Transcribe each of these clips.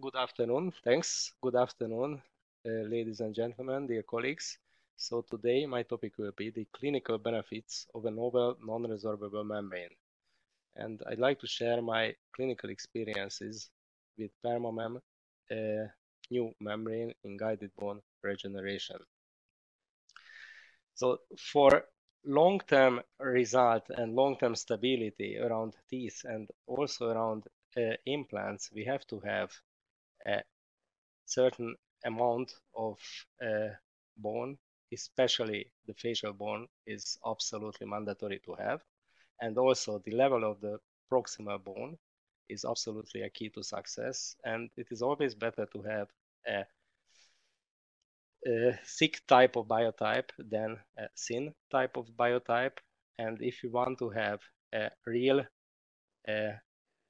good afternoon. Thanks. Good afternoon, uh, ladies and gentlemen, dear colleagues. So today my topic will be the clinical benefits of a novel non-resorbable membrane. And I'd like to share my clinical experiences with PermaMem, a new membrane in guided bone regeneration. So for long-term result and long-term stability around teeth and also around uh, implants, we have to have a certain amount of uh, bone, especially the facial bone, is absolutely mandatory to have. And also the level of the proximal bone is absolutely a key to success. And it is always better to have a, a thick type of biotype than a thin type of biotype. And if you want to have a real uh,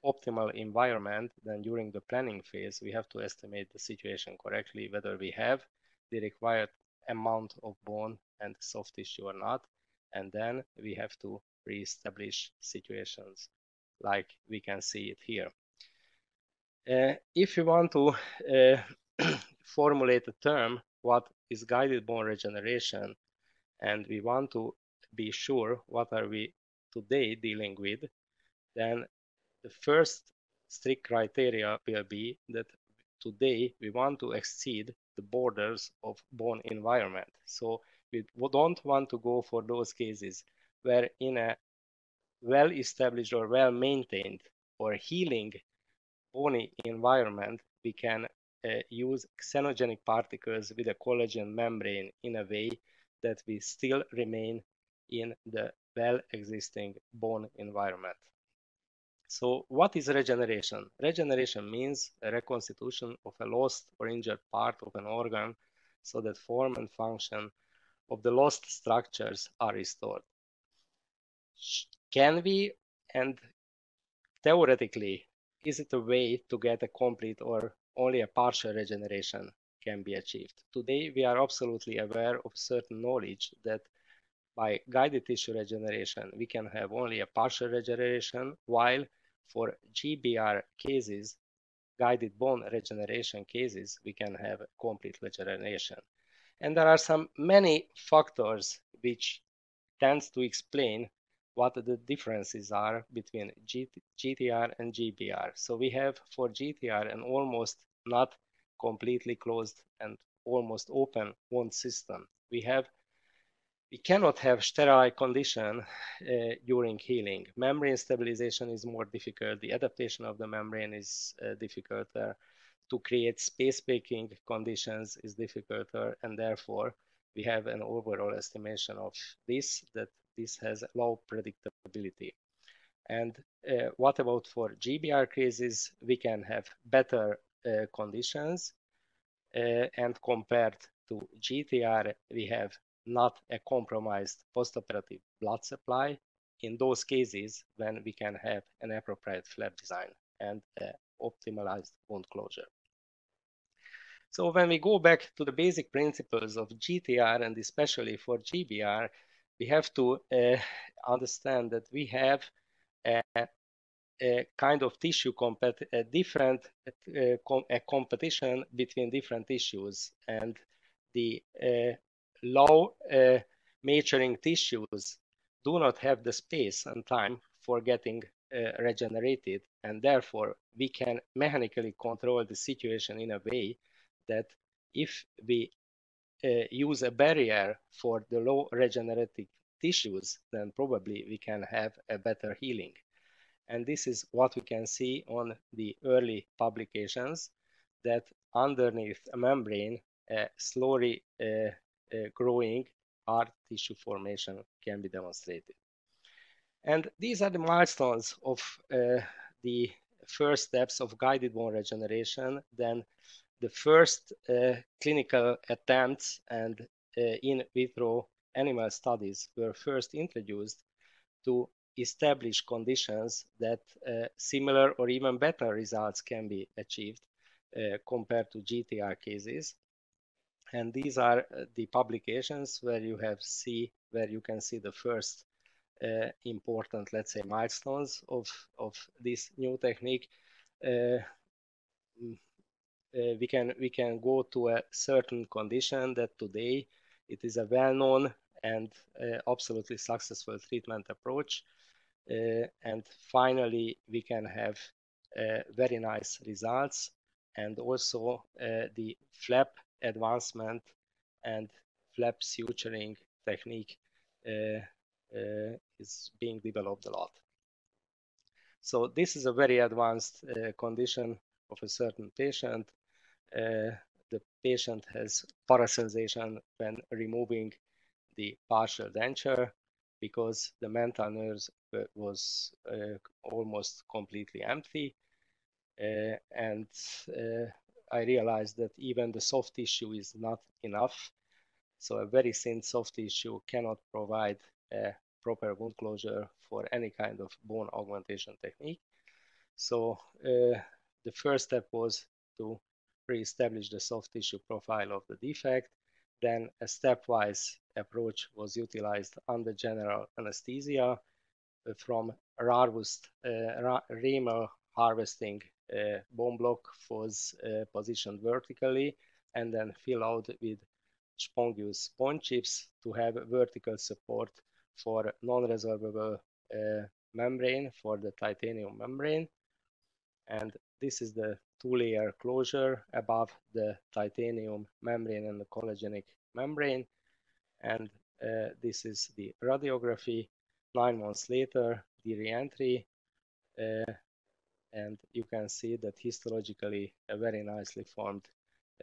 optimal environment, then during the planning phase, we have to estimate the situation correctly, whether we have the required amount of bone and soft tissue or not. And then we have to re-establish situations like we can see it here. Uh, if you want to uh, formulate a term, what is guided bone regeneration, and we want to be sure what are we today dealing with, then the first strict criteria will be that today we want to exceed the borders of bone environment. So we don't want to go for those cases where in a well-established or well-maintained or healing bony environment, we can uh, use xenogenic particles with a collagen membrane in a way that we still remain in the well-existing bone environment. So what is regeneration? Regeneration means a reconstitution of a lost or injured part of an organ so that form and function of the lost structures are restored. Can we, and theoretically, is it a way to get a complete or only a partial regeneration can be achieved? Today, we are absolutely aware of certain knowledge that by guided tissue regeneration, we can have only a partial regeneration, while for GBR cases, guided bone regeneration cases, we can have complete regeneration. And there are some many factors which tends to explain what the differences are between GTR and GBR. So we have for GTR an almost not completely closed and almost open wound system. We have we cannot have sterile condition uh, during healing. Membrane stabilization is more difficult. The adaptation of the membrane is uh, difficulter. To create space-making conditions is difficulter, and therefore we have an overall estimation of this that this has low predictability. And uh, what about for GBR cases? We can have better uh, conditions, uh, and compared to GTR, we have not a compromised postoperative blood supply in those cases when we can have an appropriate flap design and optimized wound closure. So when we go back to the basic principles of GTR and especially for GBR, we have to uh, understand that we have a, a kind of tissue compet a different uh, com a competition between different tissues and the uh, low uh, maturing tissues do not have the space and time for getting uh, regenerated and therefore we can mechanically control the situation in a way that if we uh, use a barrier for the low regenerative tissues then probably we can have a better healing. And this is what we can see on the early publications that underneath a membrane slowly growing hard tissue formation can be demonstrated. And these are the milestones of uh, the first steps of guided bone regeneration. Then the first uh, clinical attempts and uh, in vitro animal studies were first introduced to establish conditions that uh, similar or even better results can be achieved uh, compared to GTR cases and these are uh, the publications where you have see where you can see the first uh, important let's say milestones of of this new technique uh, uh, we can we can go to a certain condition that today it is a well-known and uh, absolutely successful treatment approach. Uh, and finally, we can have very nice results and also the flap advancement and flap suturing technique is being developed a lot. So this is a very advanced uh, condition of a certain patient. Uh, the patient has paracelsation when removing the partial denture because the mental nerves was uh, almost completely empty. Uh, and uh, I realized that even the soft tissue is not enough. So a very thin soft tissue cannot provide a proper wound closure for any kind of bone augmentation technique. So uh, the first step was to re-establish the soft tissue profile of the defect. Then a stepwise approach was utilized under general anesthesia uh, from Rarvust, uh, ramus harvesting bone block was uh, positioned vertically and then filled out with spongious bone chips to have vertical support for non-resorbable uh, membrane for the titanium membrane. And this is the two-layer closure above the titanium membrane and the collagenous membrane. And uh, this is the radiography. Nine months later, the reentry. Uh, and you can see that histologically a very nicely formed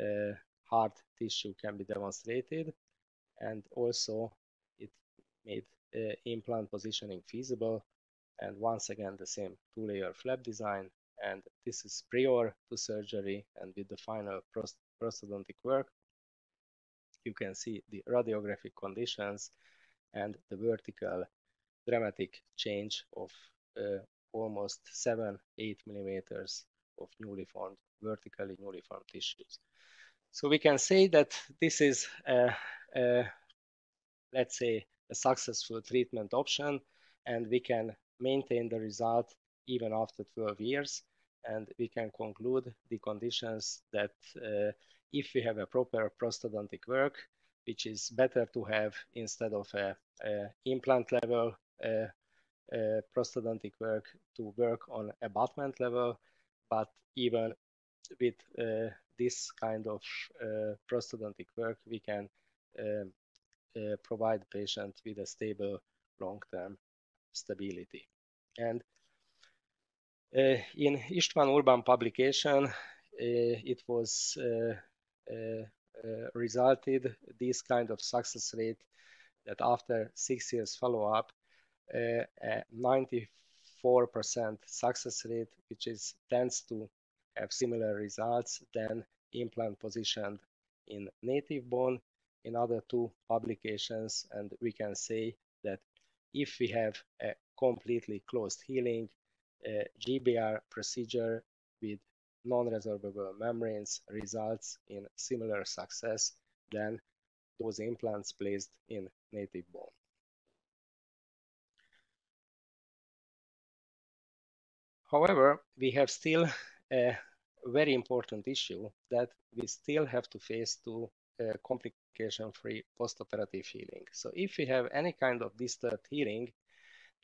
uh, hard tissue can be demonstrated. And also it made uh, implant positioning feasible. And once again, the same two-layer flap design. And this is prior to surgery and with the final prost prosthodontic work. You can see the radiographic conditions and the vertical dramatic change of uh, almost 7 8 millimeters of newly formed vertically newly formed tissues. So we can say that this is a, a, let's say a successful treatment option and we can maintain the result even after 12 years. And we can conclude the conditions that uh, if we have a proper prosthodontic work which is better to have instead of a, a implant level uh, uh, prosthodontic work to work on abutment level but even with uh, this kind of uh, prosthodontic work we can um, uh, provide patient with a stable long-term stability. And uh, in István Urban publication, uh, it was resulted this kind of success rate that after six years follow-up, Uh, uh, 94% success rate, which is tends to have similar results than implant positioned in native bone in other two publications and we can say that if we have a completely closed healing uh, GBR procedure with non-resorbable membranes results in similar success than those implants placed in native bone. However, we have still a very important issue that we still have to face to uh, complication-free postoperative healing. So if we have any kind of disturbed healing,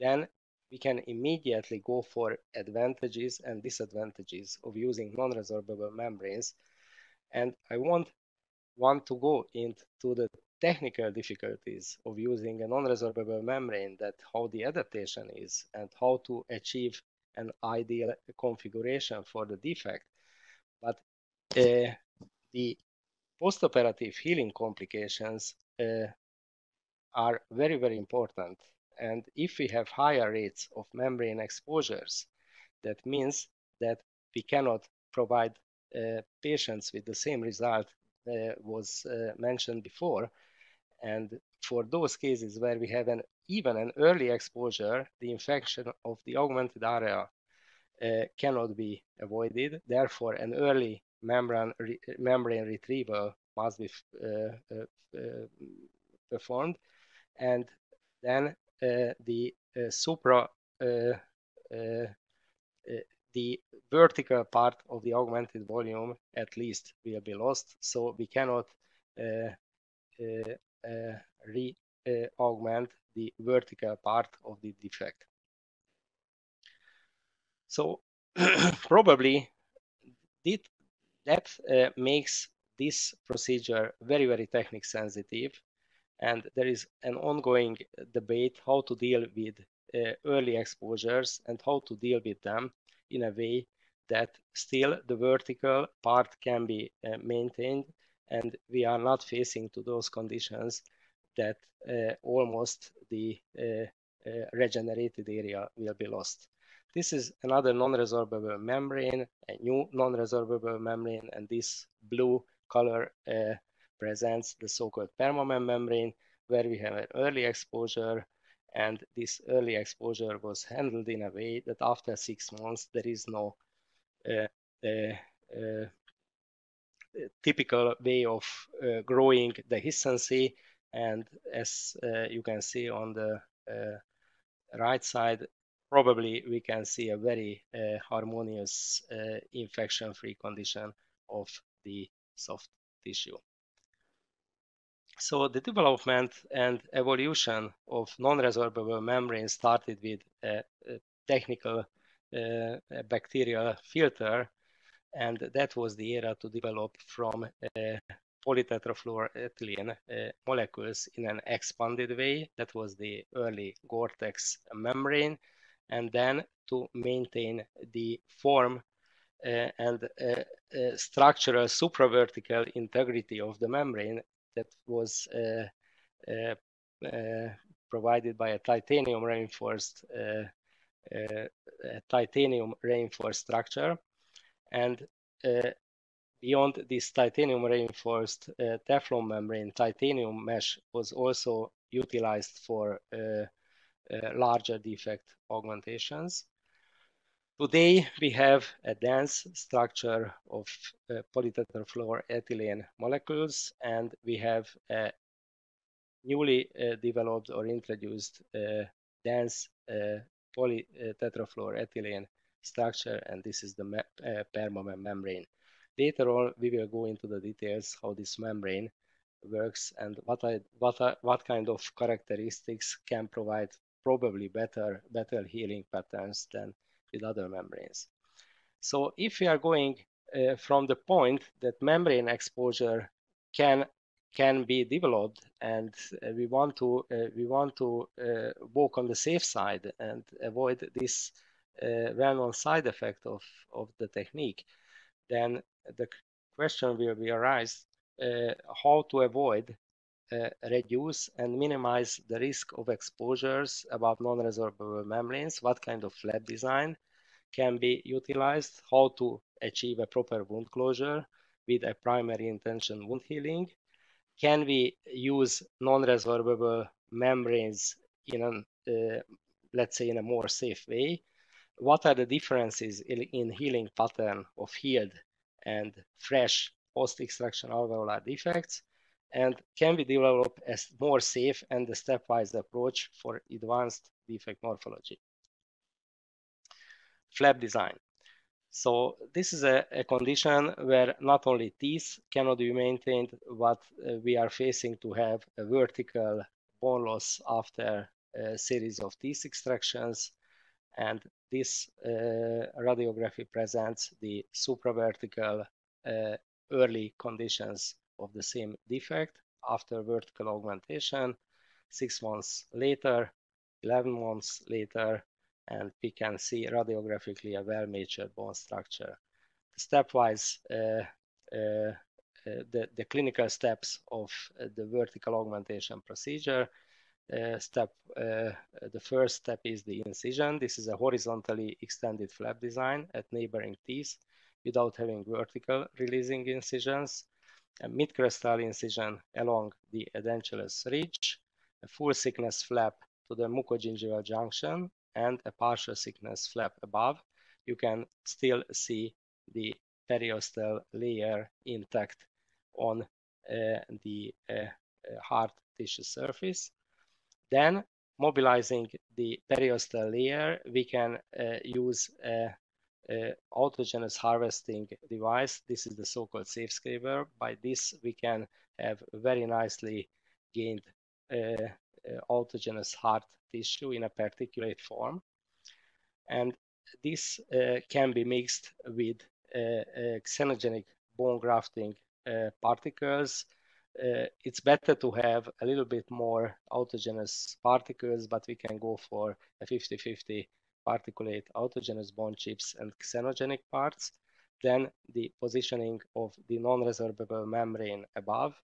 then we can immediately go for advantages and disadvantages of using non-resorbable membranes. And I won't want to go into the technical difficulties of using a non-resorbable membrane that how the adaptation is and how to achieve an ideal configuration for the defect. But uh, the postoperative healing complications uh, are very, very important. And if we have higher rates of membrane exposures, that means that we cannot provide uh, patients with the same result uh, was uh, mentioned before. And for those cases where we have an even an early exposure, the infection of the augmented area uh, cannot be avoided. Therefore, an early membrane, re membrane retrieval must be uh, uh, performed. And then the supra the vertical part of the augmented volume at least will be lost. So we cannot uh, uh, uh re-augment uh, the vertical part of the defect. So probably that uh, makes this procedure very, very technique sensitive. And there is an ongoing debate how to deal with uh, early exposures and how to deal with them in a way that still the vertical part can be uh, maintained and we are not facing to those conditions that uh, almost the uh, uh, regenerated area will be lost. This is another non-resorbable membrane, a new non-resorbable membrane, and this blue color uh, presents the so-called permamem membrane, where we have an early exposure and this early exposure was handled in a way that after six months there is no uh, uh, uh, typical way of uh, growing dehiscency and as uh, you can see on the uh, right side probably we can see a very harmonious infection-free condition of the soft tissue. So the development and evolution of non-resorbable membranes started with a, a technical uh, bacterial filter, and that was the era to develop from polytetrafluoroethylene uh, molecules in an expanded way. That was the early Gore-Tex membrane, and then to maintain the form uh, and uh, uh, structural supravertical integrity of the membrane that was uh, uh, provided by a titanium reinforced titanium reinforced structure and beyond this titanium reinforced uh, Teflon membrane, titanium mesh was also utilized for uh, uh, larger defect augmentations. Today, we have a dense structure of uh, polytetrafluoroethylene molecules, and we have a newly uh, developed or introduced uh, dense uh, polytetrafluoroethylene structure, and this is the uh, permamem membrane. Later on, we will go into the details how this membrane works and what, I, what, I, what kind of characteristics can provide probably better, better healing patterns than with other membranes. So if we are going uh, from the point that membrane exposure can can be developed and uh, we want to uh, we want to uh, walk on the safe side and avoid this well-known side effect of of the technique then the question will be arise uh, how to avoid reduce and minimize the risk of exposures above non-resorbable membranes, what kind of flap design can be utilized, how to achieve a proper wound closure with a primary intention wound healing. Can we use non-resorbable membranes in an, uh, let's say in a more safe way? What are the differences in, in healing pattern of healed and fresh post-extraction alveolar defects? And can we develop a more safe and stepwise approach for advanced defect morphology? flap design. So this is a, a, condition where not only teeth cannot be maintained, but uh, we are facing to have a vertical bone loss after a series of teeth extractions. And this uh, radiography presents the supravertical uh, early conditions of the same defect after vertical augmentation. Six months later, 11 months later, and we can see radiographically a well-matured bone structure. Stepwise, uh, uh, uh, the, the clinical steps of the vertical augmentation procedure. Step, the first step is the incision. This is a horizontally extended flap design at neighboring teeth without having vertical releasing incisions, a mid-crestal incision along the edentulous ridge, a full thickness flap to the mucogingival junction and a partial thickness flap above, you can still see the periosteal layer intact on uh, the uh, uh, hard tissue surface. Then mobilizing the periosteal layer, we can uh, use a, uh, autogenous harvesting device. This is the so-called safe scraper. By this, we can have very nicely gained uh, uh, autogenous hard tissue in a particulate form. And this uh, can be mixed with uh, uh, xenogenic bone grafting particles. It's better to have a little bit more autogenous particles, but we can go for a 50-50 particulate autogenous bone chips and xenogenic parts, then the positioning of the non-resorbable membrane above.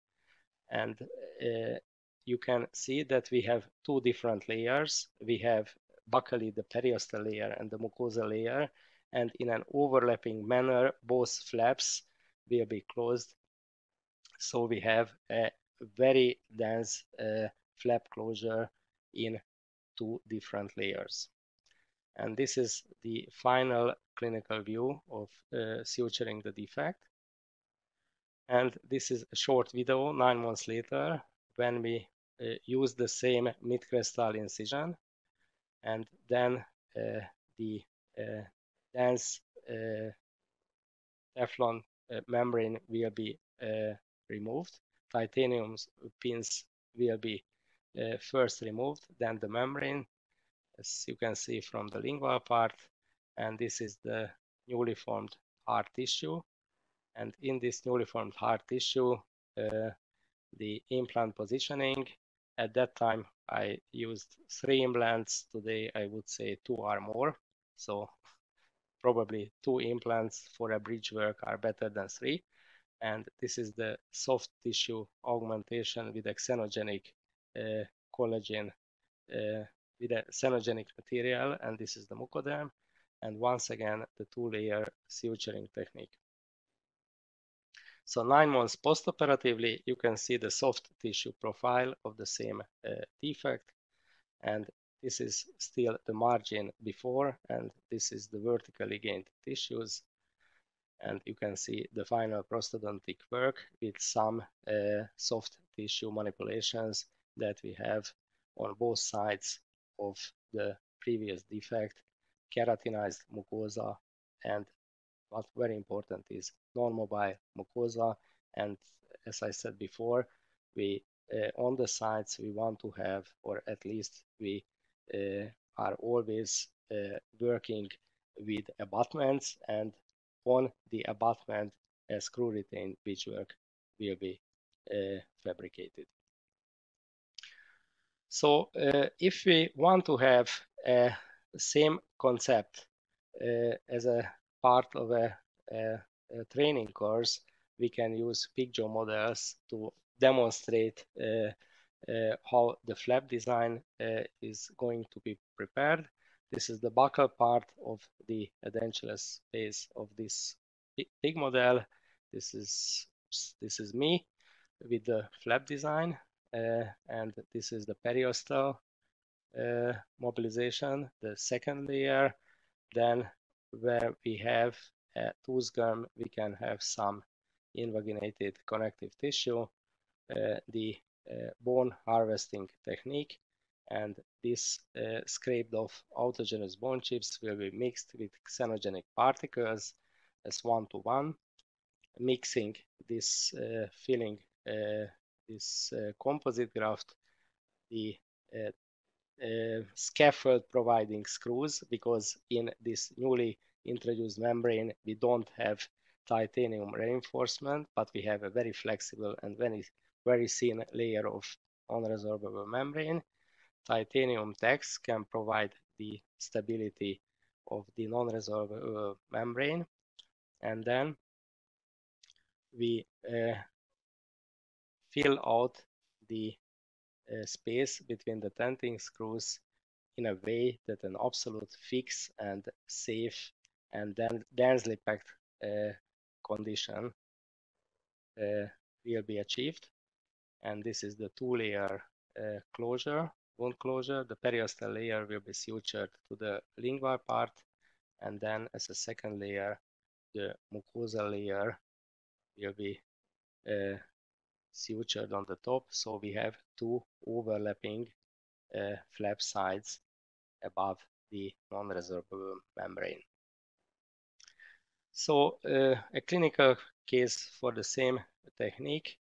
And uh, you can see that we have two different layers. We have buccally the periosteal layer and the mucosal layer, and in an overlapping manner, both flaps will be closed. So we have a very dense uh, flap closure in two different layers. And this is the final clinical view of uh, suturing the defect. And this is a short video nine months later when we uh, use the same mid-crestal incision and then uh, the uh, dense uh, Teflon uh, membrane will be removed. Titanium pins will be first removed, then the membrane, as you can see from the lingual part. And this is the newly formed hard tissue. And in this newly formed hard tissue, uh, the implant positioning, at that time I used three implants. Today I would say two or more. So probably two implants for a bridge work are better than three. And this is the soft tissue augmentation with a xenogenic uh, collagen uh, with a xenogenic material. And this is the mucoderm. And once again, the two-layer suturing technique. So nine months postoperatively, you can see the soft tissue profile of the same uh, defect. And this is still the margin before, and this is the vertically gained tissues. And you can see the final prosthodontic work with some uh, soft tissue manipulations that we have on both sides of the previous defect, keratinized mucosa, and what very important is non-mobile mucosa. And as I said before, we uh, on the sides we want to have, or at least we uh, are always uh, working with abutments and on the abutment a screw retained work will be fabricated. So uh, if we want to have a same concept uh, as a part of a, a, a, training course, we can use picture models to demonstrate uh, uh, how the flap design uh, is going to be prepared. This is the buccal part of the edentulous phase of this pig model. This is this is me with the flap design, uh, and this is the periosteal uh, mobilization, the second layer. Then where we have a tooth gum, we can have some invaginated connective tissue. Uh, the uh, bone harvesting technique and this uh, scraped off autogenous bone chips will be mixed with xenogenic particles as one-to-one, mixing this uh, filling, uh, this uh, composite graft, the uh, scaffold providing screws, because in this newly introduced membrane, we don't have titanium reinforcement, but we have a very flexible and very very thin layer of unresorbable membrane. Titanium tags can provide the stability of the non-resorbable membrane. And then we uh, fill out the uh, space between the tenting screws in a way that an absolute fix and safe and then densely packed uh, condition uh, will be achieved and this is the two layer uh, closure, wound closure. The periosteal layer will be sutured to the lingual part and then as a second layer, the mucosal layer will be uh, sutured on the top. So we have two overlapping uh, flap sides above the non-resorbable membrane. So uh, a clinical case for the same technique,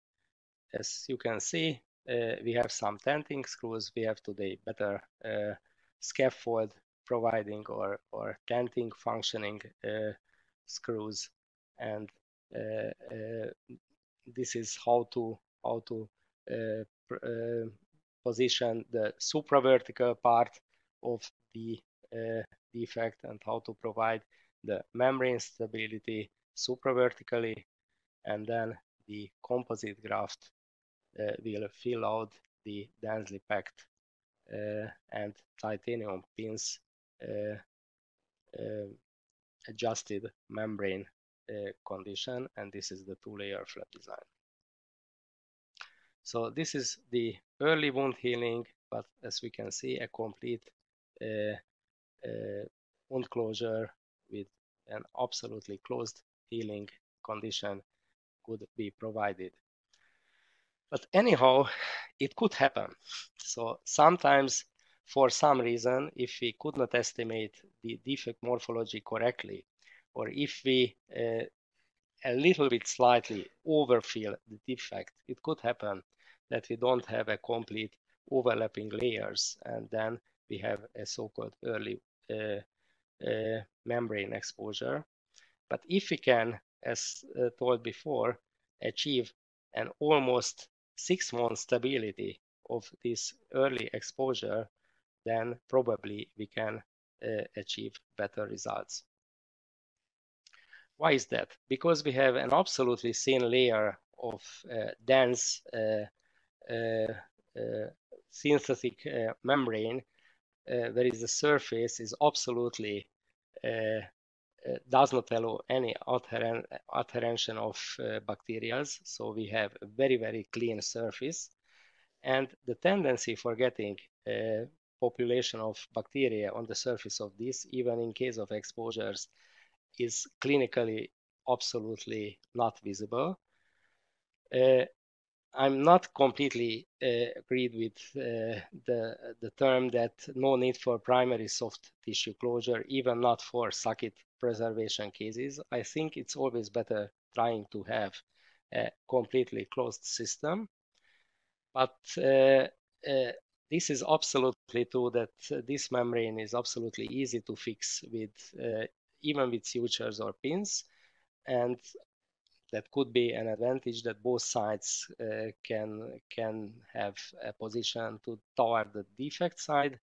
as you can see, we have some tenting screws. We have today better uh, scaffold providing or, or tenting functioning uh, screws. And uh, uh, this is how to, how to position the supravertical part of the defect and how to provide the membrane stability supravertically and then the composite graft uh, will fill out the densely packed uh, and titanium pins uh, uh adjusted membrane uh, condition and this is the two-layer flap design. So this is the early wound healing but as we can see a complete uh, wound closure with an absolutely closed healing condition could be provided. But anyhow, it could happen. So sometimes, for some reason, if we could not estimate the defect morphology correctly, or if we uh, a little bit slightly overfill the defect, it could happen that we don't have a complete overlapping layers, and then we have a so-called early uh, uh, membrane exposure. But if we can, as uh, told before, achieve an almost six month stability of this early exposure, then probably we can uh, achieve better results. Why is that? Because we have an absolutely thin layer of uh, dense uh, synthetic membrane uh, where is the surface is absolutely uh, uh, does not allow any adheren adherention of bacteria. So we have a very, very clean surface. And the tendency for getting a population of bacteria on the surface of this, even in case of exposures, is clinically absolutely not visible. Uh, I'm not completely uh, agreed with uh, the, the term that no need for primary soft tissue closure, even not for socket preservation cases. I think it's always better trying to have a completely closed system. But uh, uh this is absolutely true that this membrane is absolutely easy to fix with uh, even with sutures or pins. And that could be an advantage that both sides uh, can can have a position to toward the defect side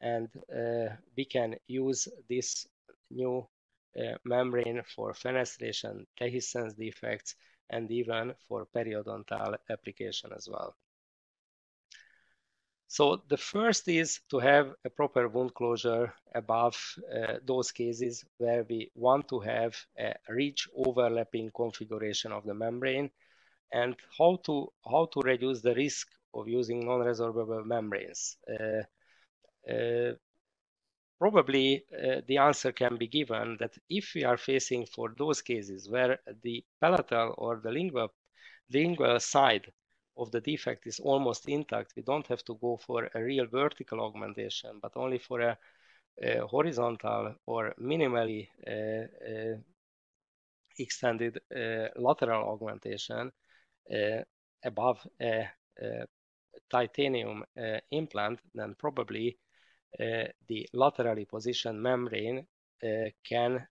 and uh, we can use this new uh, membrane for fenestration, dehiscence defects, and even for periodontal application as well. So the first is to have a proper wound closure above uh, those cases where we want to have a rich overlapping configuration of the membrane and how to how to reduce the risk of using non-resorbable membranes. Uh, uh, probably uh, the answer can be given that if we are facing for those cases where the palatal or the lingual, lingual side of the defect is almost intact, we don't have to go for a real vertical augmentation, but only for a, a horizontal or minimally uh, uh, extended uh, lateral augmentation uh, above a, a titanium uh, implant, then probably uh, the laterally positioned membrane can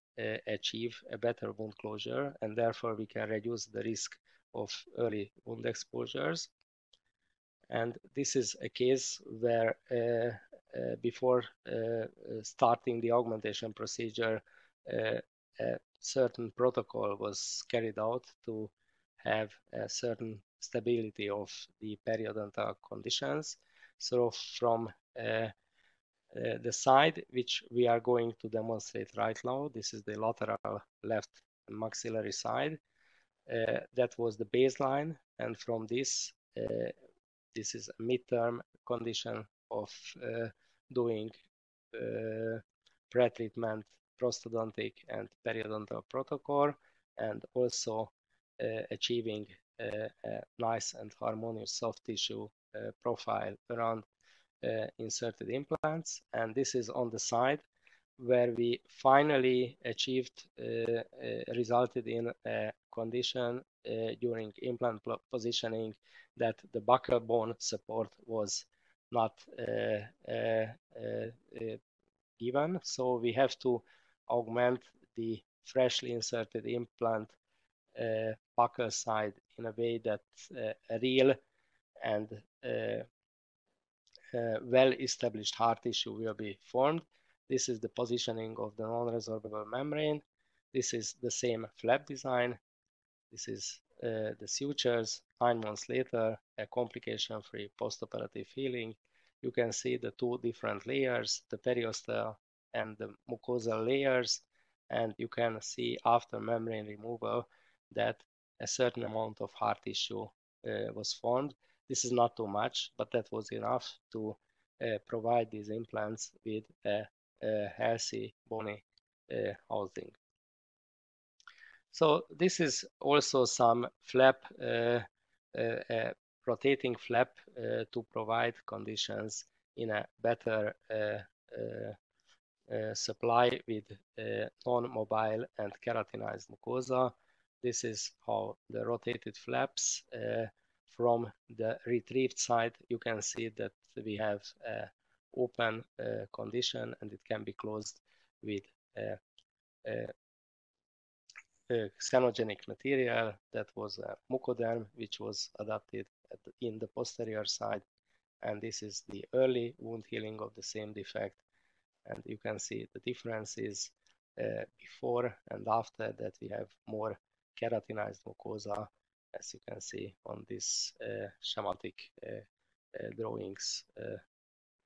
achieve a better wound closure, and therefore we can reduce the risk of early wound exposures. And this is a case where uh, uh, before uh, starting the augmentation procedure, a certain protocol was carried out to have a certain stability of the periodontal conditions. So from uh, uh, the side which we are going to demonstrate right now, this is the lateral left maxillary side, that was the baseline. And from this, uh, this is a midterm condition of uh, doing pre-treatment prosthodontic and periodontal protocol and also uh, achieving uh, a nice and harmonious soft tissue uh, profile around inserted implants. And this is on the side where we finally achieved, uh, uh, resulted in a condition uh, during implant positioning that the buccal bone support was not given. So we have to augment the freshly inserted implant uh, buccal side in a way that uh, a real and uh, well-established hard tissue will be formed. This is the positioning of the non-resorbable membrane. This is the same flap design. This is uh, the sutures. Nine months later, a complication-free postoperative healing. You can see the two different layers, the periosteal and the mucosal layers. And you can see after membrane removal that a certain amount of hard tissue uh, was formed. This is not too much, but that was enough to uh, provide these implants with a, a healthy bony uh, housing. So this is also some flap, uh, uh, uh, rotating flap uh, to provide conditions in a better uh, uh, supply with non-mobile and keratinized mucosa. This is how the rotated flaps from the retrieved side, you can see that we have open uh, condition and it can be closed with a xenogenic material that was a mucoderm, which was adapted in the posterior side. And this is the early wound healing of the same defect. And you can see the differences uh, before and after that we have more keratinized mucosa as you can see on these uh, schematic uh, uh, drawings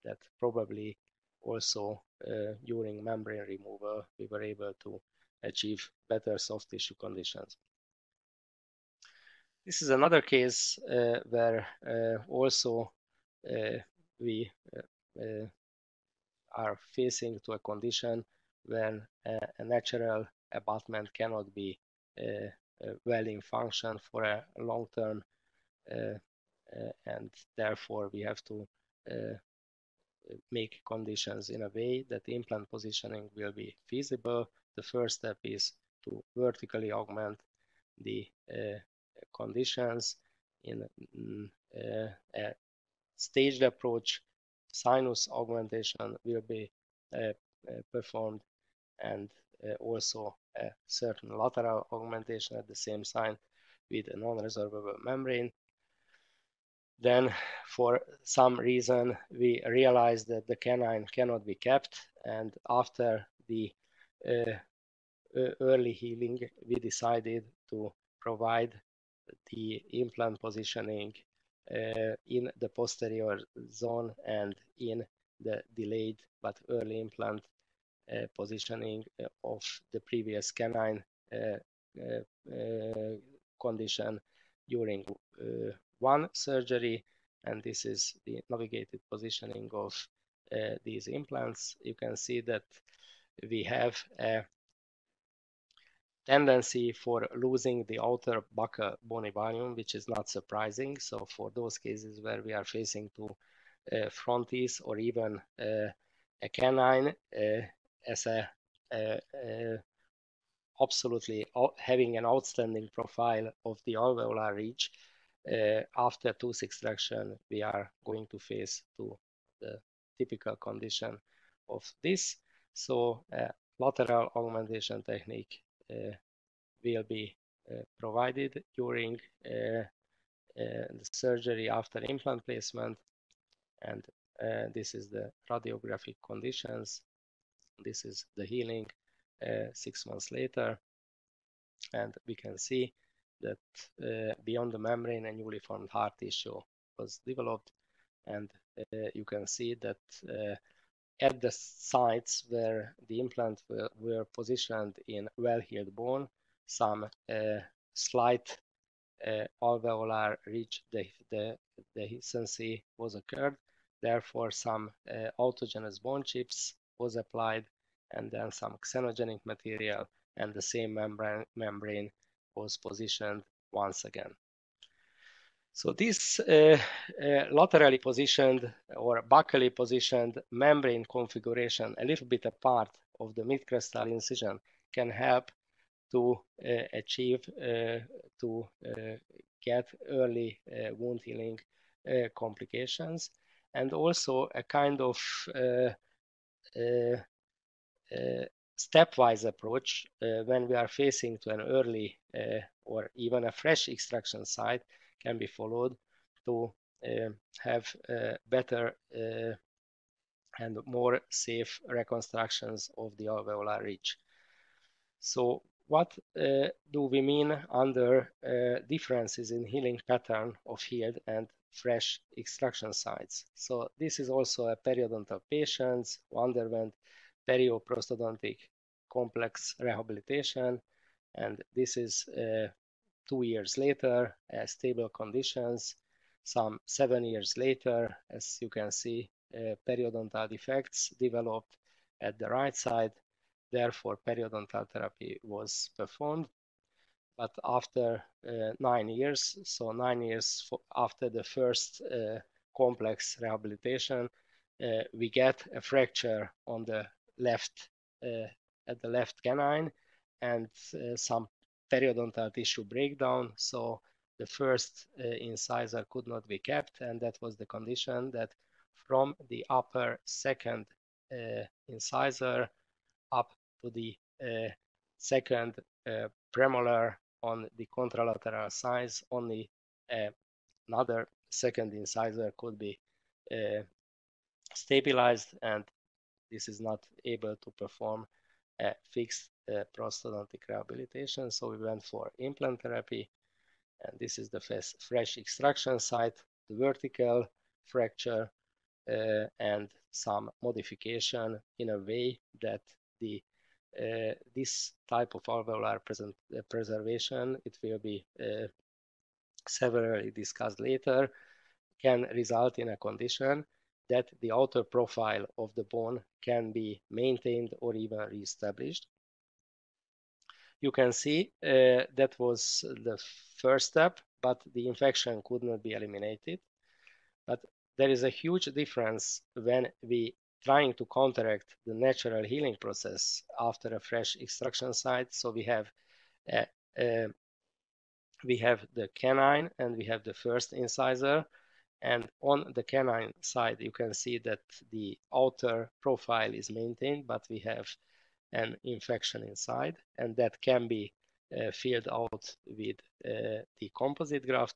that probably also during membrane removal we were able to achieve better soft tissue conditions. This is another case uh, where uh, also uh, we are facing to a condition when a natural abutment cannot be well in function for a long term uh, uh, and therefore we have to uh, make conditions in a way that implant positioning will be feasible. The first step is to vertically augment the uh, conditions in mm, uh, a staged approach. Sinus augmentation will be uh, performed and also a certain lateral augmentation at the same time with a non-resorbable membrane. Then for some reason, we realized that the canine cannot be kept. And after the early healing, we decided to provide the implant positioning uh, in the posterior zone and in the delayed but early implant uh, positioning uh, of the previous canine uh, condition during one surgery and this is the navigated positioning of uh, these implants. You can see that we have a tendency for losing the outer buccal bony volume, which is not surprising. So for those cases where we are facing to uh, frontis or even uh, a canine, as a, a, a absolutely having an outstanding profile of the alveolar ridge, uh, after tooth extraction, we are going to face to the typical condition of this. So uh, lateral augmentation technique uh, will be uh, provided during uh, uh, the surgery after implant placement. And this is the radiographic conditions this is the healing uh, six months later. And we can see that uh, beyond the membrane, a newly formed hard tissue was developed. And uh, you can see that at the sites where the implants were, were positioned in well-healed bone, some uh, slight uh, alveolar ridge dehiscency was occurred. Therefore, some uh, autogenous bone chips was applied and then some xenogenic material and the same membrane, membrane was positioned once again. So this uh, uh, laterally positioned or buccally positioned membrane configuration a little bit apart of the mid-crestal incision can help to uh, achieve uh, to uh, get early wound healing complications and also a kind of stepwise approach uh, when we are facing to an early uh, or even a fresh extraction site can be followed to uh, have better and more safe reconstructions of the alveolar ridge. So what uh, do we mean under uh, differences in healing pattern of healed and fresh extraction sites? So this is also a periodontal patient who underwent perioprosthodontic complex rehabilitation and this is uh, two years later uh, stable conditions some seven years later as you can see uh, periodontal defects developed at the right side Therefore, periodontal therapy was performed. But after uh, nine years, so nine years after the first uh, complex rehabilitation, uh, we get a fracture on the left, uh, at the left canine and some periodontal tissue breakdown. So the first uh, incisor could not be kept, and that was the condition that from the upper second incisor up to the uh, second uh, premolar on the contralateral sides, only uh, another second incisor could be stabilized and this is not able to perform a fixed uh, rehabilitation. So we went for implant therapy and this is the fresh extraction site, the vertical fracture uh, and some modification in a way that the uh, this type of alveolar present, uh, preservation, it will be uh, severely discussed later, can result in a condition that the outer profile of the bone can be maintained or even reestablished. You can see uh, that was the first step, but the infection could not be eliminated. But there is a huge difference when we trying to counteract the natural healing process after a fresh extraction site. So we have uh, uh, we have the canine and we have the first incisor. And on the canine side, you can see that the outer profile is maintained, but we have an infection inside, and that can be uh, filled out with uh, the composite graft,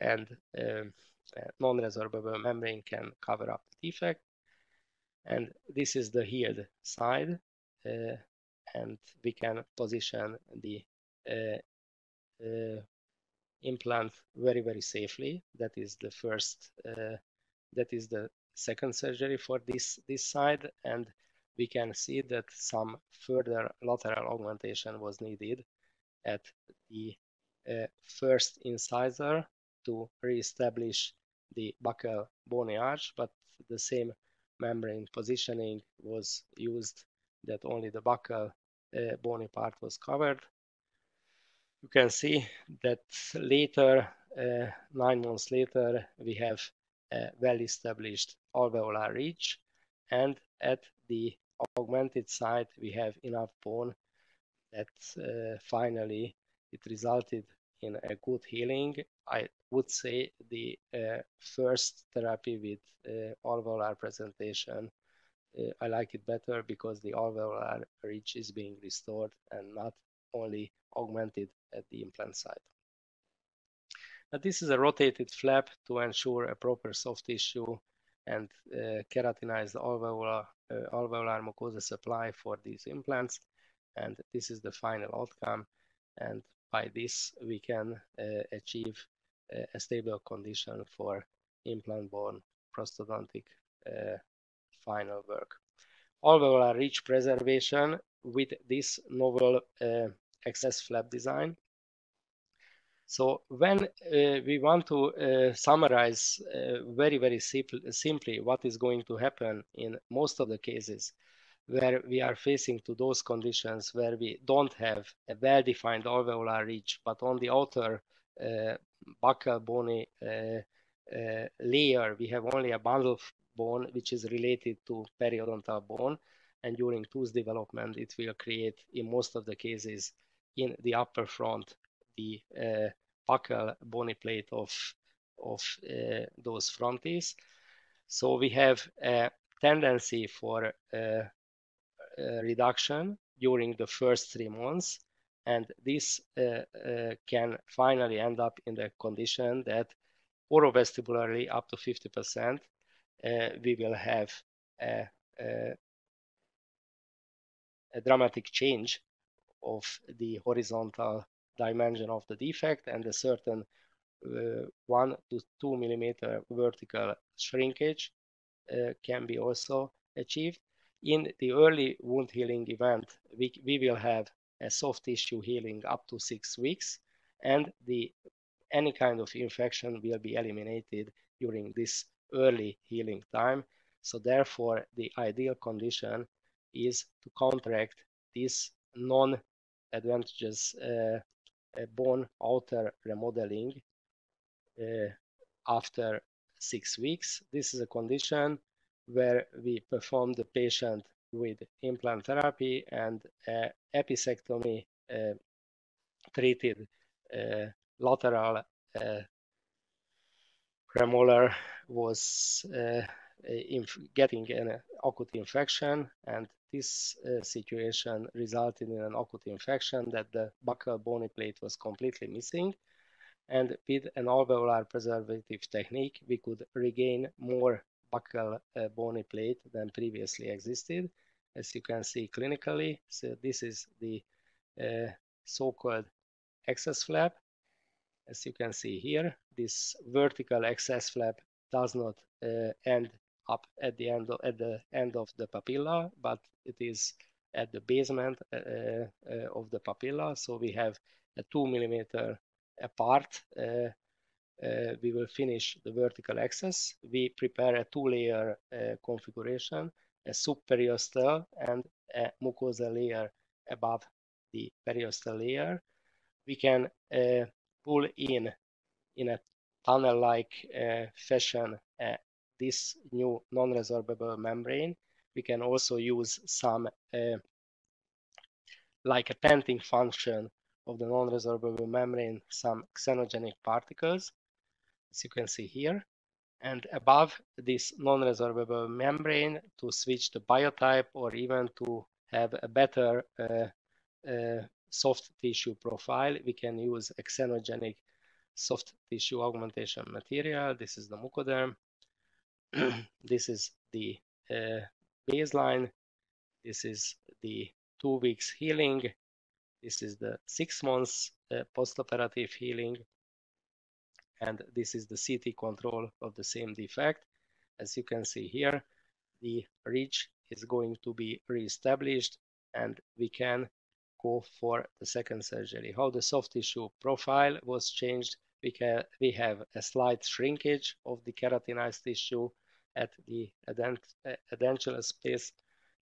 and um, non-resorbable membrane can cover up the defect. And this is the healed side uh, and we can position the uh, uh, implant very very safely. That is the first that is the second surgery for this this side and we can see that some further lateral augmentation was needed at the uh, first incisor to re-establish the buccal bony arch, but the same membrane positioning was used that only the buccal uh, bony part was covered. You can see that later, uh, nine months later, we have a well-established alveolar ridge and at the augmented site we have enough bone that uh, finally it resulted in a good healing. I would say the uh, first therapy with uh, alveolar preservation, uh, I like it better because the alveolar ridge is being restored and not only augmented at the implant site. Now, this is a rotated flap to ensure a proper soft tissue and uh, keratinized alveolar, alveolar mucosa supply for these implants. And this is the final outcome. And by this, we can uh, achieve uh, a stable condition for implant-borne prosthodontic uh, final work. Alveolar ridge preservation with this novel access flap design so when uh, we want to uh, summarize uh, very, very simple, simply what is going to happen in most of the cases, where we are facing to those conditions where we don't have a well-defined alveolar ridge, but on the outer uh, buccal bony uh, uh, layer, we have only a bundle of bone which is related to periodontal bone. and during tooth development, it will create, in most of the cases, in the upper front, the uh, buccal bony plate of, of uh, those front teeth. So we have a tendency for uh, reduction during the first three months, and this uh, uh, can finally end up in the condition that orovestibularly up to 50%, uh, we will have a, a, a dramatic change of the horizontal dimension of the defect and a certain uh, one to two millimeter vertical shrinkage uh, can be also achieved. In the early wound healing event, we, we will have a soft tissue healing up to six weeks, and the any kind of infection will be eliminated during this early healing time. So therefore, the ideal condition is to contract this non-advantageous uh, uh, bone outer remodeling uh, after six weeks. This is a condition where we perform the patient with implant therapy and uh, episectomy uh, treated uh, lateral uh, premolar was uh, getting an acute infection and this uh, situation resulted in an acute infection that the buccal bony plate was completely missing. And with an alveolar preservative technique we could regain more buccal uh, bony plate than previously existed as you can see clinically. So this is the uh, so-called access flap. As you can see here, this vertical access flap does not uh, end up at the end of, at the end of the papilla, but it is at the basement uh, uh, of the papilla. So we have a two millimeter apart. Uh, uh, we will finish the vertical axis. We prepare a two-layer uh, configuration, a subperiosteal and a mucosal layer above the periosteal layer. We can pull in in a tunnel-like uh, fashion uh, this new non-resorbable membrane. We can also use some uh, like a tenting function of the non-resorbable membrane, some xenogenic particles, as you can see here. And above this non-resorbable membrane to switch the biotype or even to have a better uh, uh, soft tissue profile, we can use xenogenic soft tissue augmentation material. This is the mucoderm. this is the uh, baseline. This is the two weeks healing. This is the six months uh, postoperative healing. And this is the CT control of the same defect. As you can see here, the ridge is going to be reestablished and we can go for the second surgery. How the soft tissue profile was changed, we, can, we have a slight shrinkage of the keratinized tissue at the edentulous space,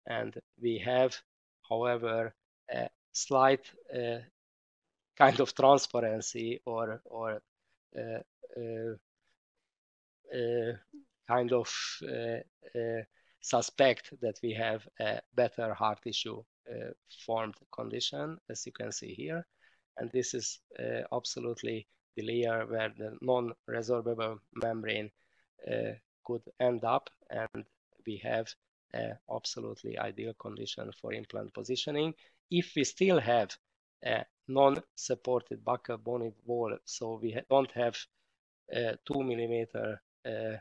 and we have, however, a slight uh, kind of transparency or, or uh, uh, uh kind of uh, suspect that we have a better hard tissue formed condition, as you can see here. And this is absolutely the layer where the non-resorbable membrane uh, could end up and we have an absolutely ideal condition for implant positioning. If we still have a non-supported buccal bony wall, so we don't have a two millimeter uh,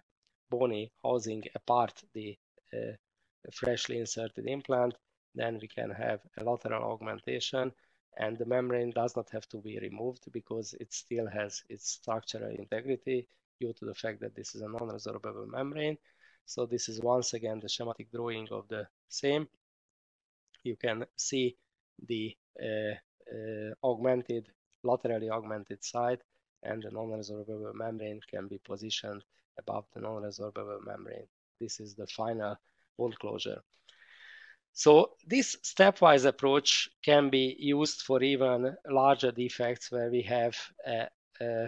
bony housing apart the uh, freshly inserted implant, then we can have a lateral augmentation and the membrane does not have to be removed because it still has its structural integrity due to the fact that this is a non-resorbable membrane. So this is once again the schematic drawing of the same. You can see the uh, uh, augmented, laterally augmented side and the non-resorbable membrane can be positioned above the non-resorbable membrane. This is the final wound closure. So this stepwise approach can be used for even larger defects where we have a, a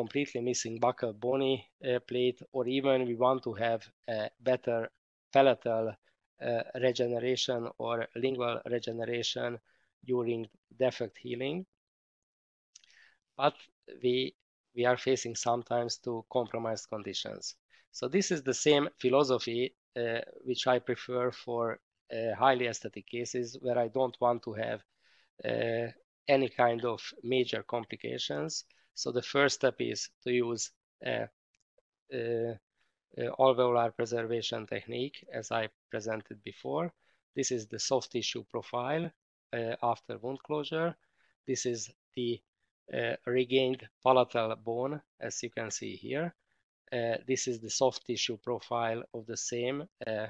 completely missing buccal bony uh, plate, or even we want to have a better palatal uh, regeneration or lingual regeneration during defect healing. But we, we are facing sometimes to compromised conditions. So this is the same philosophy uh, which I prefer for uh, highly aesthetic cases where I don't want to have uh, any kind of major complications. So the first step is to use a, a, a alveolar preservation technique as I presented before. This is the soft tissue profile uh, after wound closure. This is the uh, regained palatal bone as you can see here. Uh, this is the soft tissue profile of the same, uh,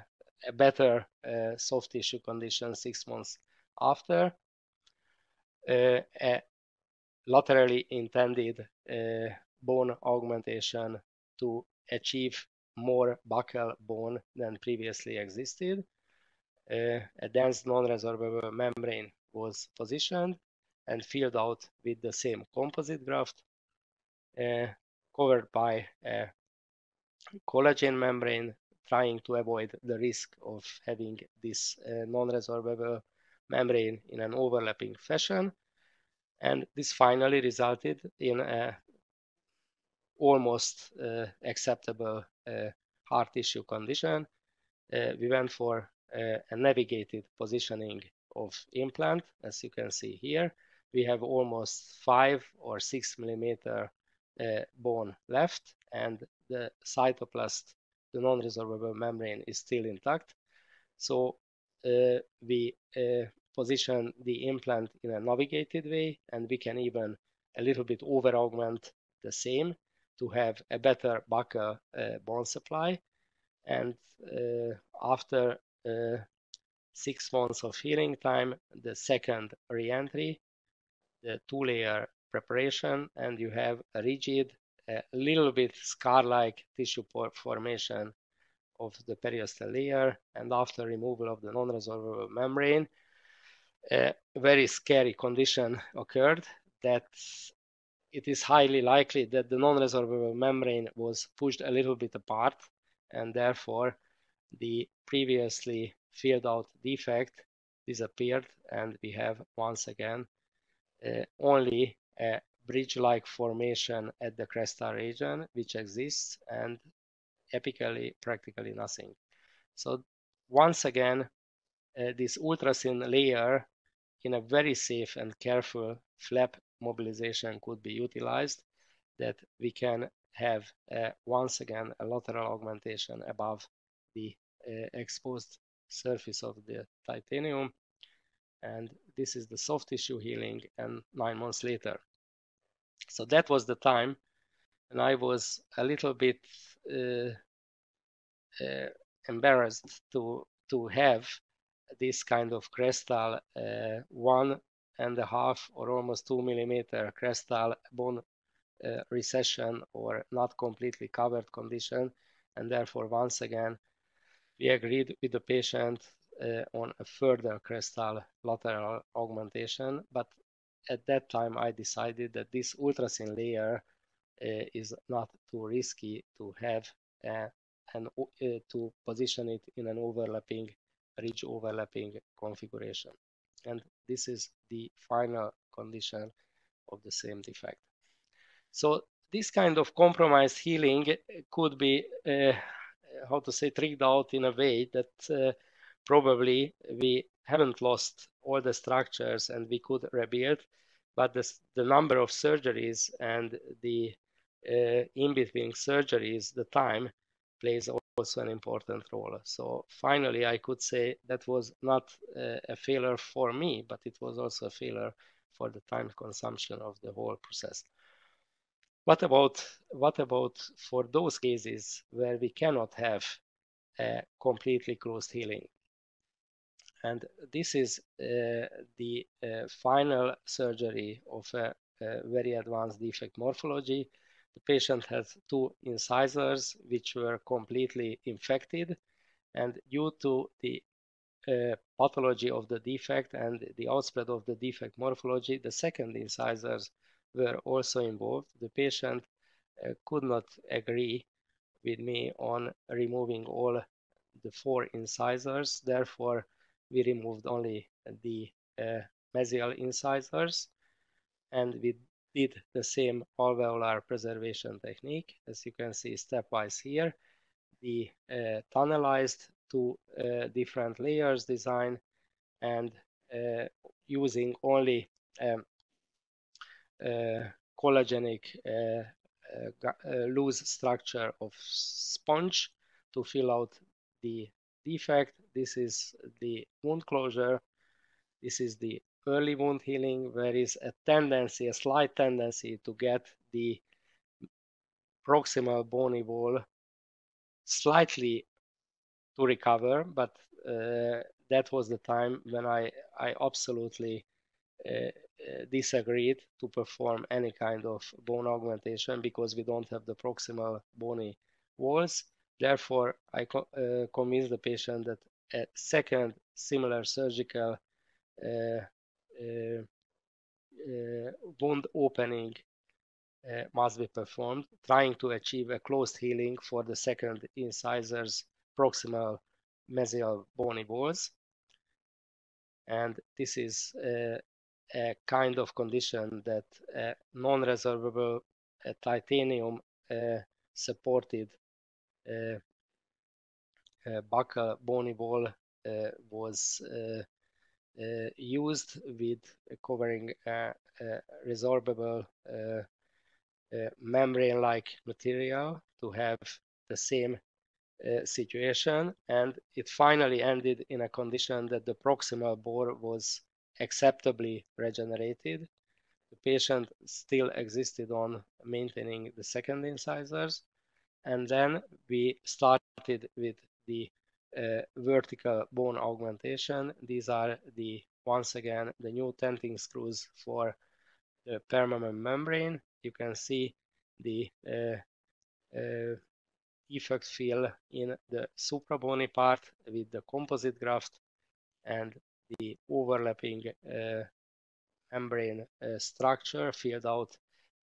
a better uh, soft tissue condition six months after. Uh, a laterally intended uh, bone augmentation to achieve more buccal bone than previously existed. Uh, a dense non-resorbable membrane was positioned and filled out with the same composite graft covered by a collagen membrane, trying to avoid the risk of having this uh, non-resorbable membrane in an overlapping fashion. And this finally resulted in a almost uh, acceptable uh, hard tissue condition. Uh, we went for uh, a navigated positioning of implant, as you can see here. We have almost five or six millimeter uh, bone left, and the cytoplast, the non-resorbable membrane, is still intact. So uh, we position the implant in a navigated way, and we can even a little bit over augment the same to have a better buccal uh, bone supply. And uh, after uh, six months of healing time, the second reentry, the two-layer preparation, and you have a rigid, a little bit scar-like tissue formation of the periosteal layer. And after removal of the non-resorbable membrane, a very scary condition occurred that it is highly likely that the non-resorbable membrane was pushed a little bit apart and therefore the previously filled out defect disappeared and we have once again uh, only a bridge-like formation at the crestal region which exists and apically practically nothing. So once again, uh, this ultrathin layer in a very safe and careful flap mobilization could be utilized that we can have uh, once again a lateral augmentation above the uh, exposed surface of the titanium. And this is the soft tissue healing and nine months later. So that was the time and i was a little bit uh, uh, embarrassed to to have this kind of crestal uh, one and a half or almost two millimeter crestal bone uh, recession or not completely covered condition. And therefore once again we agreed with the patient uh, on a further crestal lateral augmentation. But at that time I decided that this ultrathin layer uh, is not too risky to have uh, and uh, to position it in an overlapping ridge overlapping configuration. And this is the final condition of the same defect. So this kind of compromised healing could be, uh, how to say, tricked out in a way that uh, probably we haven't lost all the structures and we could rebuild, but the, the number of surgeries and the uh, in-between surgeries, the time plays also an important role. So finally, I could say that was not a failure for me, but it was also a failure for the time consumption of the whole process. What about what about for those cases where we cannot have a completely closed healing? And this is uh, the uh, final surgery of a, a very advanced defect morphology the patient has two incisors which were completely infected and due to the uh, pathology of the defect and the outspread of the defect morphology, the second incisors were also involved. The patient uh, could not agree with me on removing all the four incisors. Therefore, we removed only the uh, mesial incisors and we did the same alveolar preservation technique as you can see stepwise here the uh, tunnelized two uh, different layers design and uh, using only um, uh, collagenic uh, loose structure of sponge to fill out the defect. This is the wound closure. This is the early wound healing. There is a tendency, a slight tendency to get the proximal bony wall slightly to recover, but uh, that was the time when I, I absolutely uh, uh, disagreed to perform any kind of bone augmentation because we don't have the proximal bony walls. Therefore, I co uh, convinced the patient that a second similar surgical uh, wound opening must be performed, trying to achieve a closed healing for the second incisors proximal mesial bony walls. And this is a kind of condition that non-resorbable titanium supported uh, uh, buccal bony wall was used with covering a, resorbable membrane-like material to have the same uh, situation and it finally ended in a condition that the proximal bore was acceptably regenerated. The patient still existed on maintaining the second incisors and then we started with the uh, vertical bone augmentation. These are the once again the new tenting screws for the permamem membrane. You can see the uh, uh, effect fill in the suprabony part with the composite graft and the overlapping uh, membrane uh, structure filled out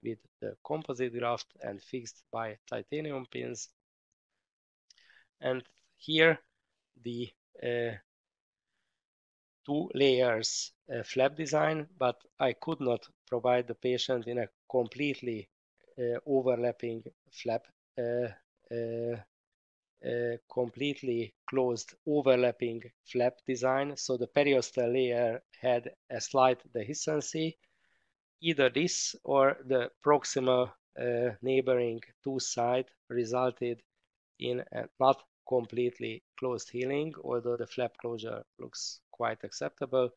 with the composite graft and fixed by titanium pins. And here the uh, two layers uh, flap design, but I could not provide the patient in a completely uh, overlapping flap uh, completely closed overlapping flap design. So the periosteal layer had a slight dehiscency. Either this or the proximal uh, neighboring two side resulted in a not completely closed healing, although the flap closure looks quite acceptable.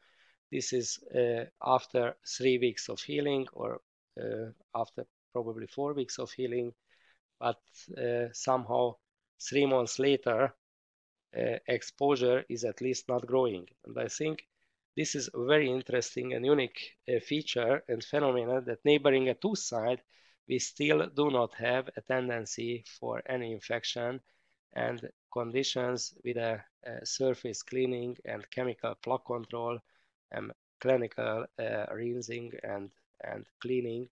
This is uh, after three weeks of healing or uh, after probably four weeks of healing, but uh, somehow three months later, uh, exposure is at least not growing. And I think this is a very interesting and unique uh, feature and phenomenon that neighboring a tooth side, we still do not have a tendency for any infection and conditions with a, a surface cleaning and chemical plaque control and clinical uh, rinsing and, and cleaning,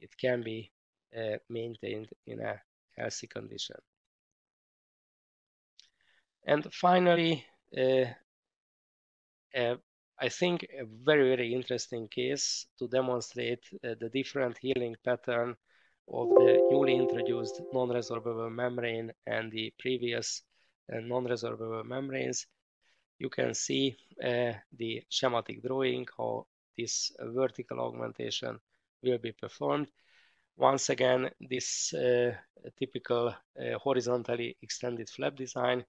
it can be uh, maintained in a healthy condition. And finally, uh, uh, I think a very, very interesting case to demonstrate uh, the different healing pattern of the newly introduced non-resorbable membrane and the previous uh, non-resorbable membranes. You can see uh, the schematic drawing, how this vertical augmentation will be performed. Once again, this uh, typical uh, horizontally extended flap design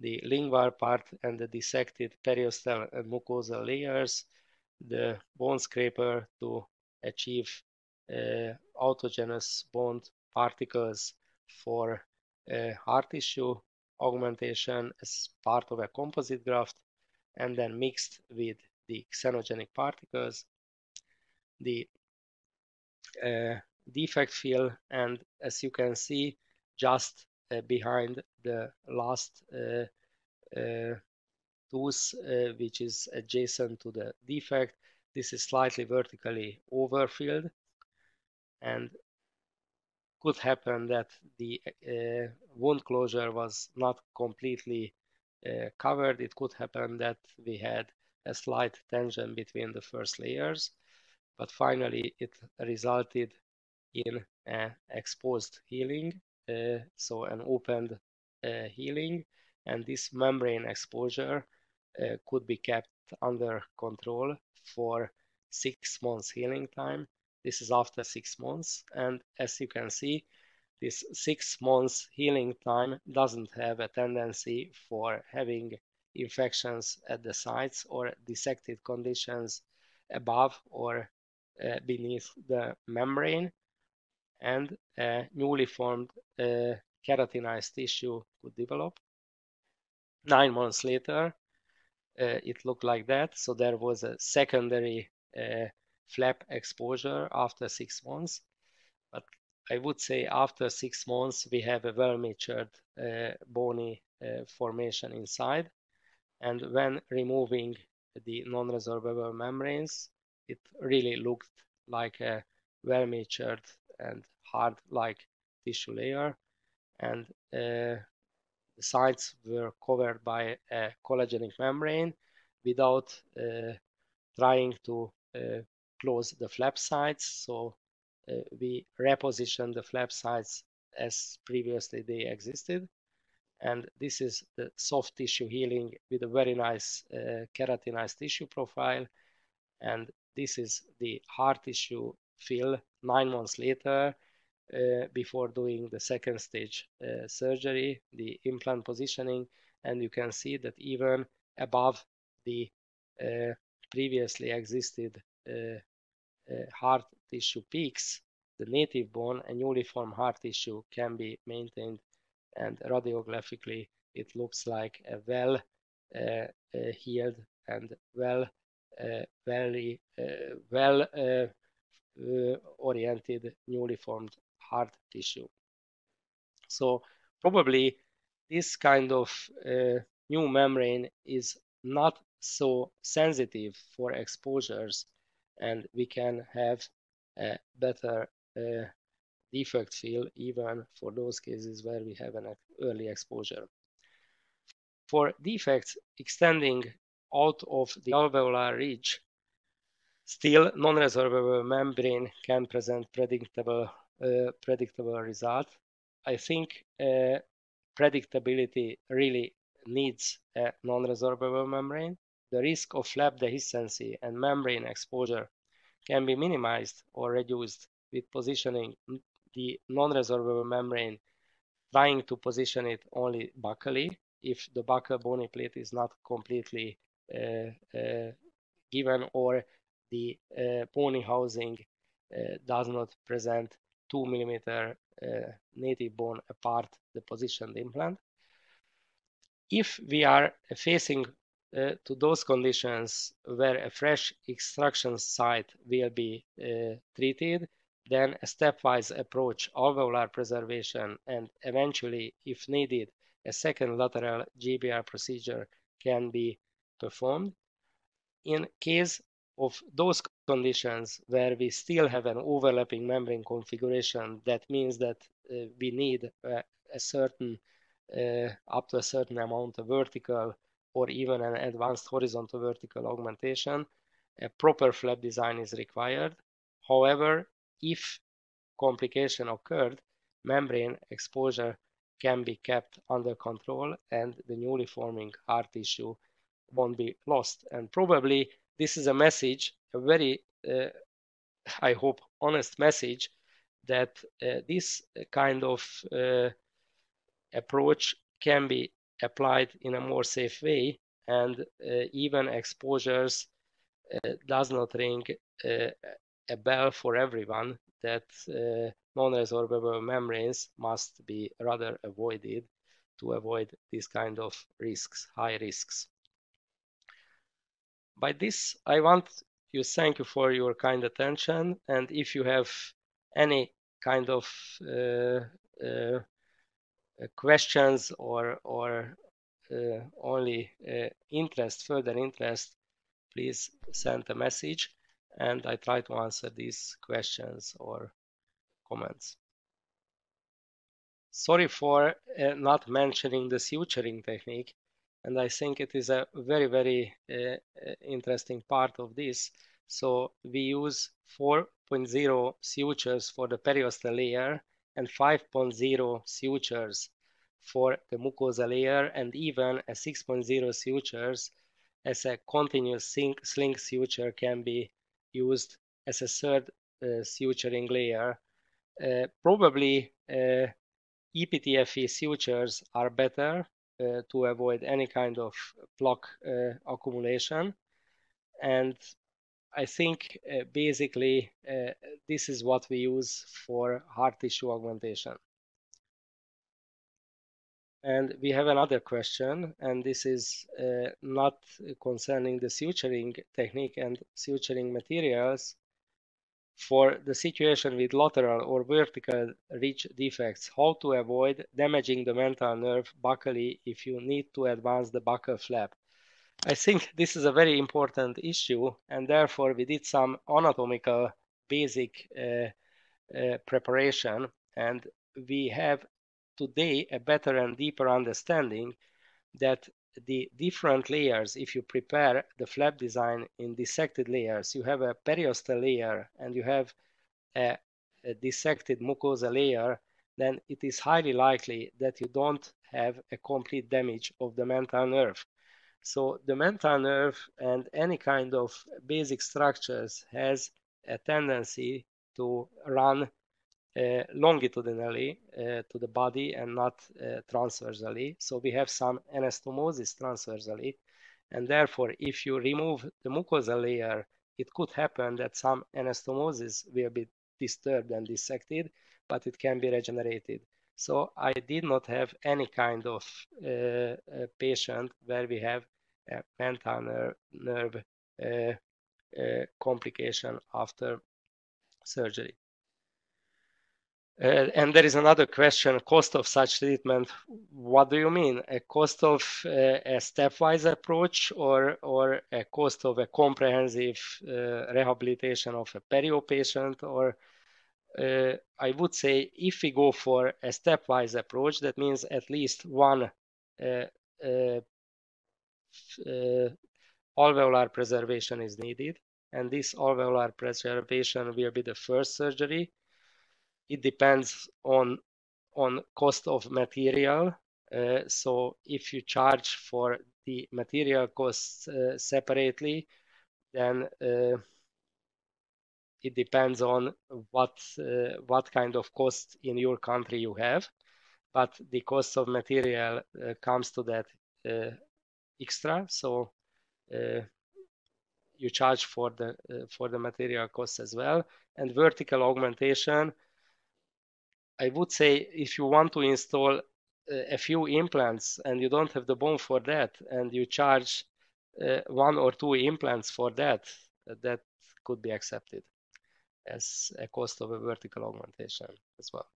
the lingual part and the dissected periosteal and mucosal layers, the bone scraper to achieve uh, autogenous bone particles for uh, hard tissue augmentation as part of a composite graft and then mixed with the xenogenic particles, the uh, defect fill, and as you can see, just uh, behind the last uh, uh, tooth, which is adjacent to the defect. This is slightly vertically overfilled and could happen that the uh, wound closure was not completely uh, covered, it could happen that we had a slight tension between the first layers, but finally it resulted in an exposed healing, uh, so an opened uh, healing, and this membrane exposure uh, could be kept under control for six months healing time. This is after six months, and as you can see, this six months healing time doesn't have a tendency for having infections at the sites or dissected conditions above or uh, beneath the membrane and newly formed uh, keratinized tissue could develop. Nine months later, uh, it looked like that. So there was a secondary uh, flap exposure after six months. But I would say after six months, we have a well-matured uh, bony uh, formation inside. And when removing the non-resorbable membranes, it really looked like a well-matured and hard-like tissue layer. And uh, the sides were covered by a collagenic membrane without uh, trying to uh, close the flap sides. So uh, we reposition the flap sides as previously they existed. And this is the soft tissue healing with a very nice uh, keratinized tissue profile. And this is the hard tissue fill nine months later uh, before doing the second stage uh, surgery, the implant positioning, and you can see that even above the uh, previously existed hard tissue peaks, the native bone and newly formed hard tissue can be maintained and radiographically it looks like a well uh, uh, healed and well uh, very well oriented newly formed hard tissue. So probably this kind of uh, new membrane is not so sensitive for exposures and we can have a better uh, defect fill even for those cases where we have an early exposure. For defects extending out of the alveolar ridge, still non-resorbable membrane can present predictable predictable result. I think uh, predictability really needs a non-resorbable membrane. The risk of flap dehiscency and membrane exposure can be minimized or reduced with positioning the non-resorbable membrane, trying to position it only buccally if the buccal bony plate is not completely uh, uh, given or the uh, bony housing uh, does not present 2 millimeter uh, native bone apart the positioned implant. If we are facing uh, to those conditions where a fresh extraction site will be uh, treated, then a stepwise approach, alveolar preservation, and eventually, if needed, a second lateral GBR procedure can be performed. In case of those conditions where we still have an overlapping membrane configuration, that means that uh, we need a, certain, uh, up to a certain amount of vertical or even an advanced horizontal vertical augmentation, a proper flap design is required. However, if complication occurred, membrane exposure can be kept under control and the newly forming hard tissue won't be lost. And probably this is a message, a very, uh, I hope, honest message that uh, this kind of uh, approach can be applied in a more safe way and uh, even exposures uh, does not ring uh, a bell for everyone that non-resorbable membranes must be rather avoided to avoid these kind of risks, high risks by this, I want to thank you for your kind attention. And if you have any kind of uh, uh, questions or, or uh, only uh, interest, further interest, please send a message and I try to answer these questions or comments. Sorry for uh, not mentioning the suturing technique. And I think it is a very, very uh, interesting part of this. So we use 4.0 sutures for the periosteal layer and 5.0 sutures for the mucosa layer and even a 6.0 sutures as a continuous sling suture can be used as a third uh, suturing layer. Uh, probably uh, EPTFE sutures are better uh, to avoid any kind of plaque uh, accumulation. And I think uh, basically this is what we use for hard tissue augmentation. And we have another question, and this is uh, not concerning the suturing technique and suturing materials, for the situation with lateral or vertical ridge defects, how to avoid damaging the mental nerve buccally if you need to advance the buccal flap. I think this is a very important issue and therefore we did some anatomical basic uh, uh, preparation and we have today a better and deeper understanding that the different layers, if you prepare the flap design in dissected layers, you have a periosteal layer and you have a, a dissected mucosa layer, then it is highly likely that you don't have a complete damage of the mental nerve. So the mental nerve and any kind of basic structures has a tendency to run uh, longitudinally uh, to the body and not uh, transversally. So we have some anastomosis transversally. And therefore, if you remove the mucosal layer, it could happen that some anastomosis will be disturbed and dissected, but it can be regenerated. So I did not have any kind of uh, patient where we have a nerve, nerve uh, uh, complication after surgery. Uh, and there is another question, cost of such treatment. What do you mean? A cost of uh, a stepwise approach or, or a cost of a comprehensive uh, rehabilitation of a perio patient? Or uh, I would say if we go for a stepwise approach, that means at least one alveolar preservation is needed. And this alveolar preservation will be the first surgery it depends on on cost of material. Uh, so if you charge for the material costs uh, separately, then uh, it depends on what uh, what kind of cost in your country you have. But the cost of material uh, comes to that uh, extra. So you charge for the for the material costs as well. And vertical augmentation I would say if you want to install uh, a few implants and you don't have the bone for that and you charge uh, one or two implants for that, that could be accepted as a cost of a vertical augmentation as well.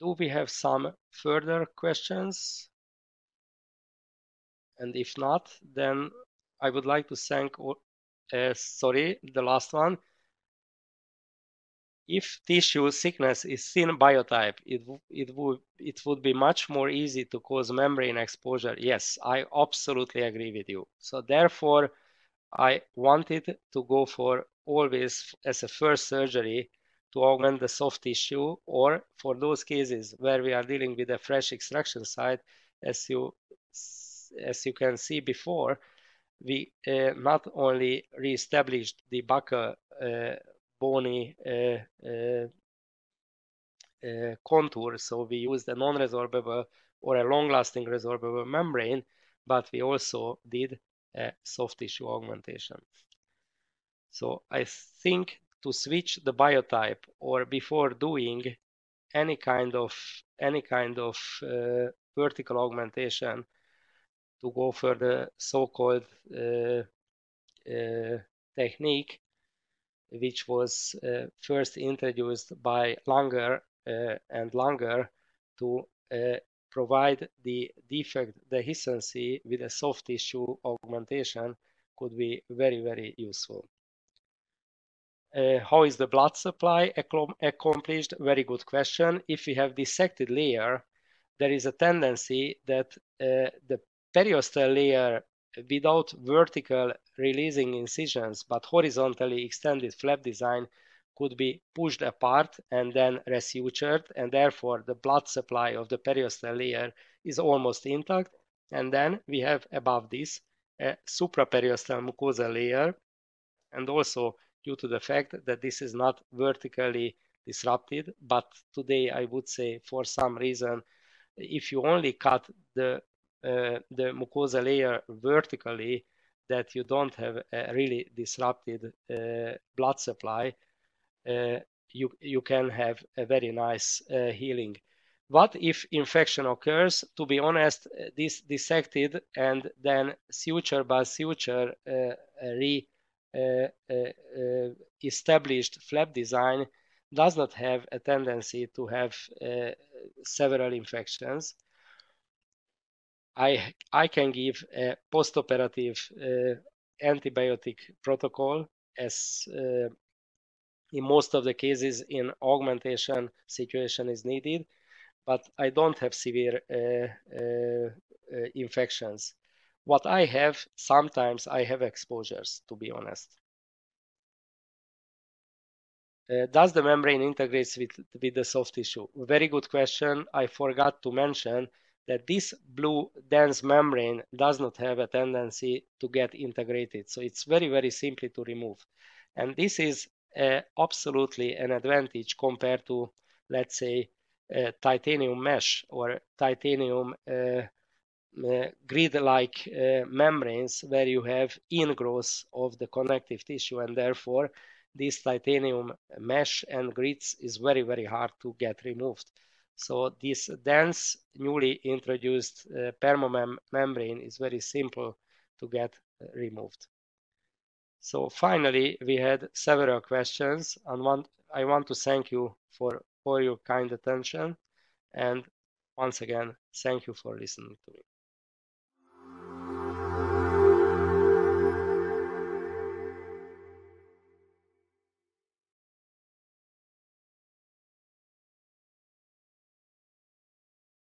Do we have some further questions? And if not, then I would like to thank, uh, sorry, the last one. If tissue thickness is thin biotype, it, it, would, it would be much more easy to cause membrane exposure. Yes, I absolutely agree with you. So therefore, I wanted to go for always as a first surgery to augment the soft tissue or for those cases where we are dealing with a fresh extraction site, as you, as you can see before, we uh, not only reestablished the buccal uh, bony uh, contour, so we used a non-resorbable or a long-lasting resorbable membrane, but we also did a soft tissue augmentation. So I think to switch the biotype or before doing any kind of any kind of uh, vertical augmentation, to go for the so-called uh, uh, technique, which was uh, first introduced by Langer and Langer to provide the defect dehiscency with a soft tissue augmentation could be very, very useful. Uh, how is the blood supply accomplished? Very good question. If we have dissected layer, there is a tendency that uh, the periosteal layer without vertical releasing incisions but horizontally extended flap design could be pushed apart and then resutured and therefore the blood supply of the periosteal layer is almost intact and then we have above this a supraperiosteal mucosal layer and also due to the fact that this is not vertically disrupted but today I would say for some reason if you only cut the uh, the mucosa layer vertically that you don't have a really disrupted uh, blood supply uh, you you can have a very nice uh, healing. What if infection occurs? To be honest uh, this dissected and then suture by suture uh, re established flap design does not have a tendency to have several infections I, I can give a post-operative uh, antibiotic protocol as uh, in most of the cases in augmentation situation is needed, but I don't have severe uh, uh, uh infections. What I have, sometimes I have exposures, to be honest. Uh, does the membrane integrates with, with the soft tissue? Very good question. I forgot to mention that this blue dense membrane does not have a tendency to get integrated. So it's very, very simply to remove. And this is uh, absolutely an advantage compared to, let's say, uh, titanium mesh or titanium uh grid-like uh, membranes where you have ingrowth of the connective tissue and therefore this titanium mesh and grids is very, very hard to get removed. So this dense, newly introduced uh, permamem membrane is very simple to get uh, removed. So finally, we had several questions and one, I want to thank you for, for your kind attention. And once again, thank you for listening to me.